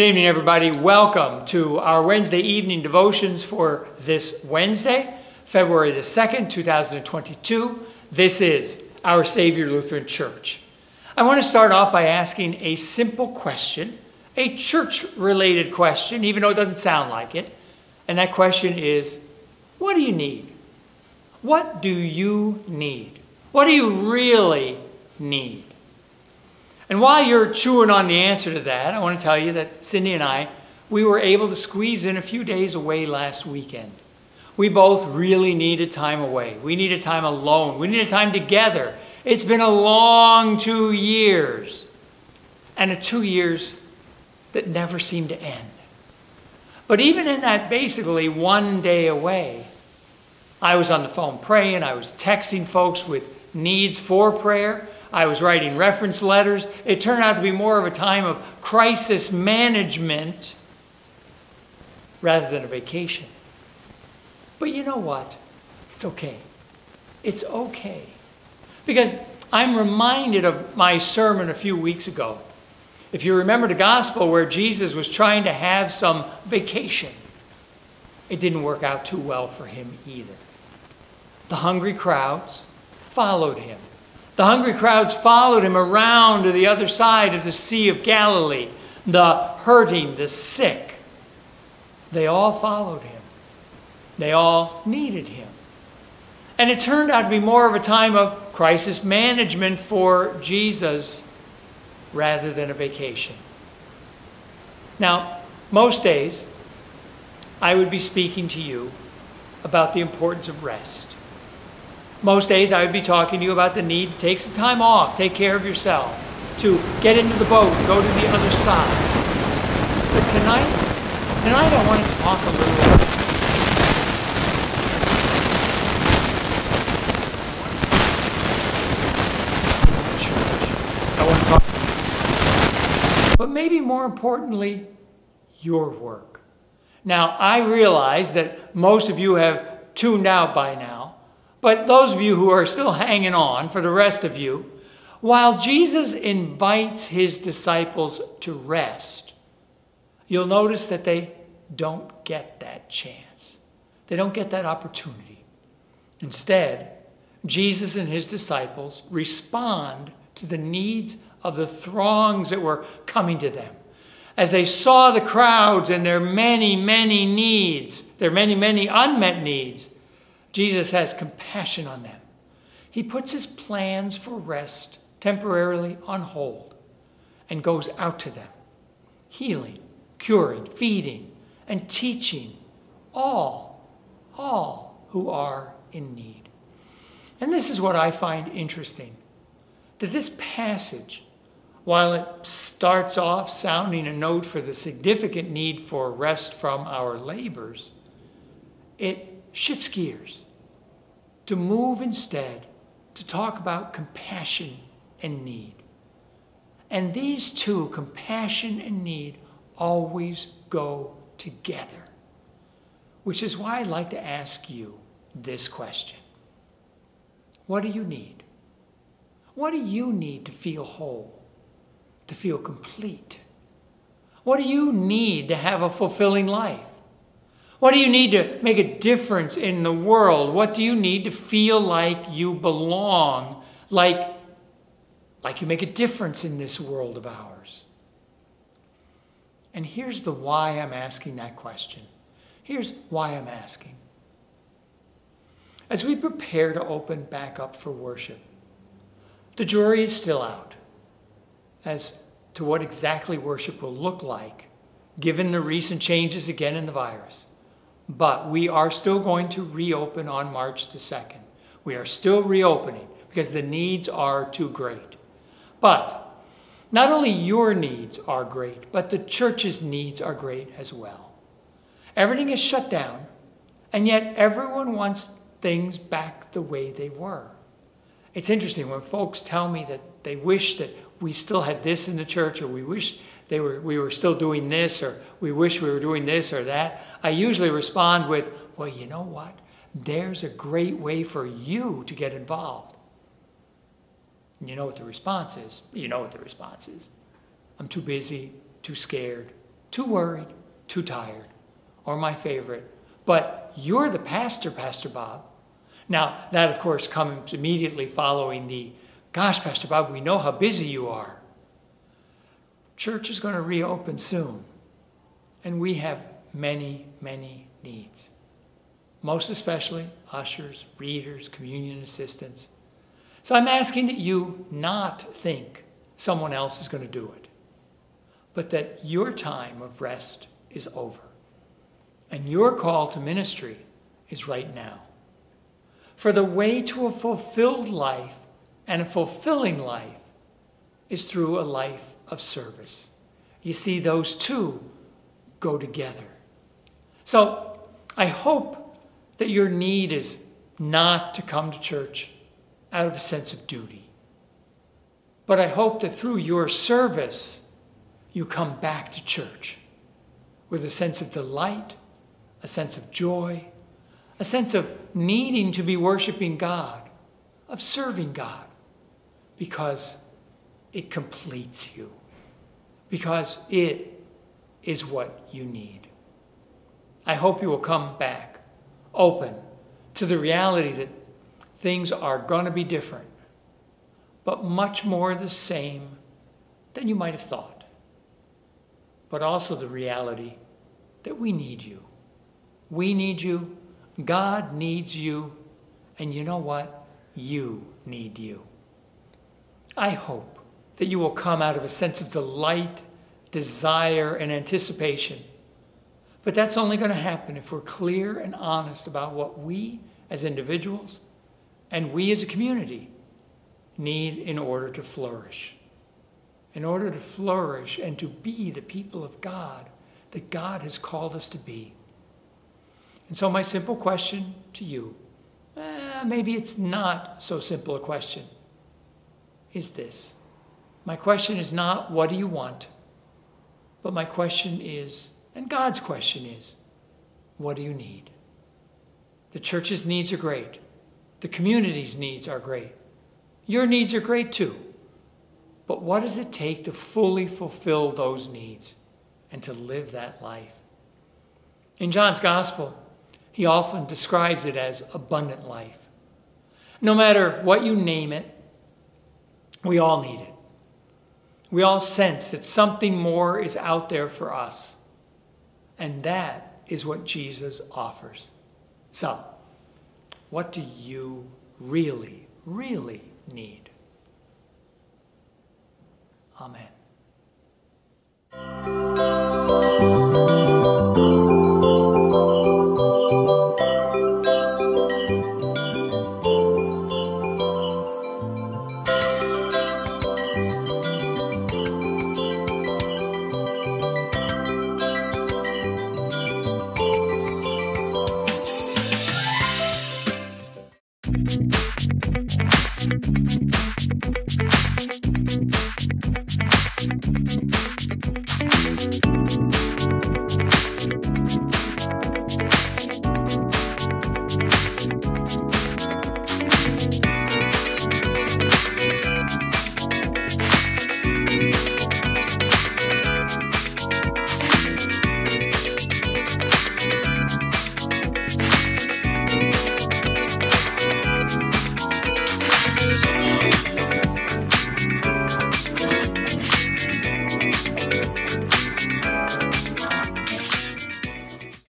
evening, everybody. Welcome to our Wednesday evening devotions for this Wednesday, February the 2nd, 2022. This is Our Saviour Lutheran Church. I want to start off by asking a simple question, a church related question, even though it doesn't sound like it. And that question is what do you need? What do you need? What do you really need? And while you're chewing on the answer to that, I want to tell you that Cindy and I, we were able to squeeze in a few days away last weekend. We both really needed time away. We needed time alone. We needed time together. It's been a long two years, and a two years that never seemed to end. But even in that basically one day away, I was on the phone praying, I was texting folks with needs for prayer. I was writing reference letters. It turned out to be more of a time of crisis management rather than a vacation. But you know what? It's okay. It's okay. Because I'm reminded of my sermon a few weeks ago. If you remember the gospel where Jesus was trying to have some vacation, it didn't work out too well for him either. The hungry crowds followed him. The hungry crowds followed him around to the other side of the Sea of Galilee. The hurting, the sick, they all followed him. They all needed him. And it turned out to be more of a time of crisis management for Jesus rather than a vacation. Now, most days, I would be speaking to you about the importance of rest. Most days I would be talking to you about the need to take some time off, take care of yourself, to get into the boat, go to the other side. But tonight, tonight I want to talk a little talk but maybe more importantly, your work. Now, I realize that most of you have tuned out by now, but those of you who are still hanging on, for the rest of you, while Jesus invites his disciples to rest, you'll notice that they don't get that chance. They don't get that opportunity. Instead, Jesus and his disciples respond to the needs of the throngs that were coming to them. As they saw the crowds and their many, many needs, their many, many unmet needs, Jesus has compassion on them. He puts his plans for rest temporarily on hold and goes out to them, healing, curing, feeding, and teaching all, all who are in need. And this is what I find interesting that this passage, while it starts off sounding a note for the significant need for rest from our labors, it shifts gears to move instead to talk about compassion and need. And these two, compassion and need, always go together. Which is why I'd like to ask you this question What do you need? What do you need to feel whole, to feel complete? What do you need to have a fulfilling life? What do you need to make a difference in the world? What do you need to feel like you belong, like, like you make a difference in this world of ours? And here's the why I'm asking that question. Here's why I'm asking. As we prepare to open back up for worship, the jury is still out as to what exactly worship will look like given the recent changes again in the virus. But we are still going to reopen on March the 2nd. We are still reopening because the needs are too great. But not only your needs are great, but the church's needs are great as well. Everything is shut down, and yet everyone wants things back the way they were. It's interesting when folks tell me that they wish that we still had this in the church, or we wish they were, we were still doing this, or we wish we were doing this or that. I usually respond with, well, you know what? There's a great way for you to get involved. You know what the response is? You know what the response is. I'm too busy, too scared, too worried, too tired, or my favorite, but you're the pastor, Pastor Bob. Now, that of course comes immediately following the, gosh, Pastor Bob, we know how busy you are. Church is going to reopen soon, and we have many, many needs. Most especially ushers, readers, communion assistants. So I'm asking that you not think someone else is going to do it, but that your time of rest is over. And your call to ministry is right now. For the way to a fulfilled life and a fulfilling life is through a life of service. You see, those two go together. So I hope that your need is not to come to church out of a sense of duty. But I hope that through your service, you come back to church with a sense of delight, a sense of joy, a sense of needing to be worshiping God, of serving God, because it completes you, because it is what you need. I hope you will come back open to the reality that things are going to be different, but much more the same than you might have thought. But also the reality that we need you. We need you. God needs you. And you know what? You need you. I hope that you will come out of a sense of delight, desire, and anticipation. But that's only going to happen if we're clear and honest about what we as individuals and we as a community need in order to flourish. In order to flourish and to be the people of God that God has called us to be. And so, my simple question to you eh, maybe it's not so simple a question is this. My question is not, what do you want? But my question is, and God's question is, what do you need? The church's needs are great. The community's needs are great. Your needs are great too. But what does it take to fully fulfill those needs and to live that life? In John's Gospel, he often describes it as abundant life. No matter what you name it, we all need it. We all sense that something more is out there for us. And that is what Jesus offers. So, what do you really, really need? Amen.